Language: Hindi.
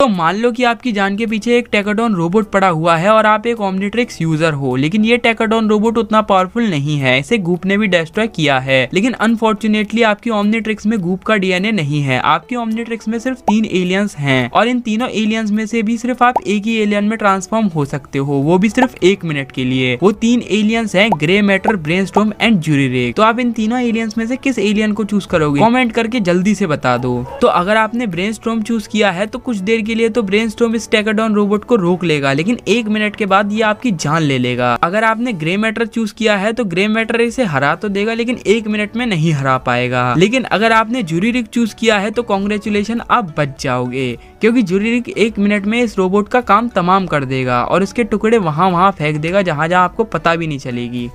तो मान लो कि आपकी जान के पीछे एक टेकाडोन रोबोट पड़ा हुआ है और आप एक ऑमनीट्रिक्स यूज़र हो, लेकिन ये टेकाडोन रोबोट उतना पावरफुल नहीं है, इसे गूप ने भी डिस्ट्रॉय किया है। लेकिन अनफॉर्चुनेटली आपकी ऑमनीट्रिक्स में गूप का डीएनए नहीं है, आपकी ऑमनीट्रिक्स में सिर्फ़ तीन एलियंस हैं, और इन तीनों एलियंस में से भी सिर्फ़ आप एक ही एलियन में ट्रांसफॉर्म हो सकते हो, वो भी सिर्फ़ एक मिनट के लिए। वो तीन एलियंस है grey matter brain and jury तो आप इन तीनों एलियंस में से किस एलियन को चूज़ करोगे? कॉमेंट करके जल्दी से बता दो। तो अगर आपने ब्रेन चूज़ किया है तो कुछ देर के लिए तो ब्रेन स्टोम इस टेकाडॉन रोबोट को रोक लेगा, लेकिन एक मिनट के बाद ये आपकी जान ले लेगा। अगर आपने ग्रे मैटर चूज़ किया है तो ग्रे मैटर इसे हरा तो देगा, लेकिन एक मिनट में नहीं हरा पाएगा। लेकिन अगर आपने जूरीरिक चूज़ किया है तो कॉन्ग्रेचुलेशन आप बच जाओगे, क्योंकि जूरीरिक एक मिनट में इस रोबोट का काम तमाम कर देगा, और इसके टुकड़े वहाँ वहाँ फेंक देगा जहाँ जहाँ आपको पता भी नहीं चलेगी।